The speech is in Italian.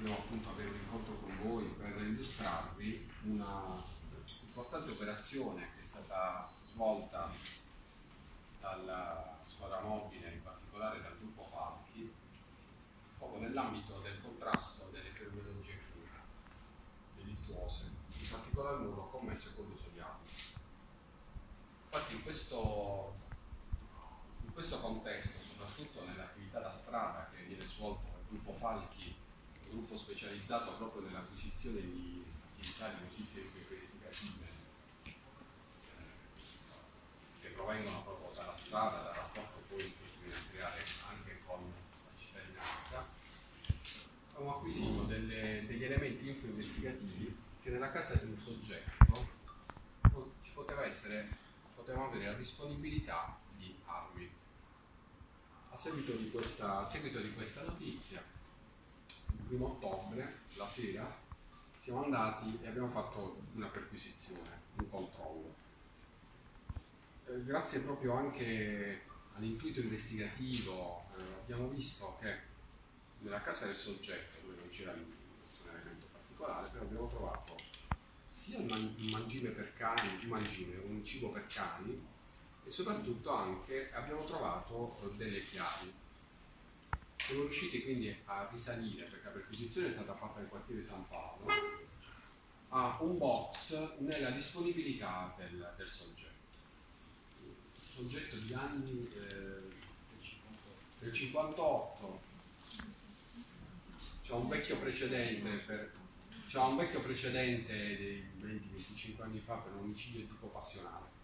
volevo appunto avere un incontro con voi per illustrarvi una importante operazione che è stata svolta dalla squadra mobile, in particolare dal gruppo Falchi, proprio nell'ambito del contrasto delle fenomenologie delittuose, in particolar modo commesso con l'uso di armi. Infatti in questo, in questo contesto, soprattutto nell'attività da strada che viene svolta dal gruppo Falchi, gruppo specializzato proprio nell'acquisizione di attività di notizie investigative eh, che provengono proprio dalla strada, dal rapporto poi che si a creare anche con la cittadinanza, abbiamo acquisito delle, degli elementi info-investigativi che nella casa di un soggetto ci poteva essere, potevamo avere la disponibilità di armi. A seguito di questa, seguito di questa notizia, primo ottobre, la sera, siamo andati e abbiamo fatto una perquisizione, un controllo. Eh, grazie proprio anche all'intuito investigativo eh, abbiamo visto che nella casa del soggetto, dove non c'era nessun elemento particolare, però abbiamo trovato sia un, man- un mangime per cani, un mangime, un cibo per cani e soprattutto anche abbiamo trovato eh, delle chiavi. Siamo riusciti quindi a risalire, perché la perquisizione è stata fatta nel quartiere San Paolo, a un box nella disponibilità del, del soggetto. Soggetto di anni eh, del 58, c'è un vecchio precedente per, c'è un vecchio precedente dei 20-25 anni fa per un omicidio tipo passionale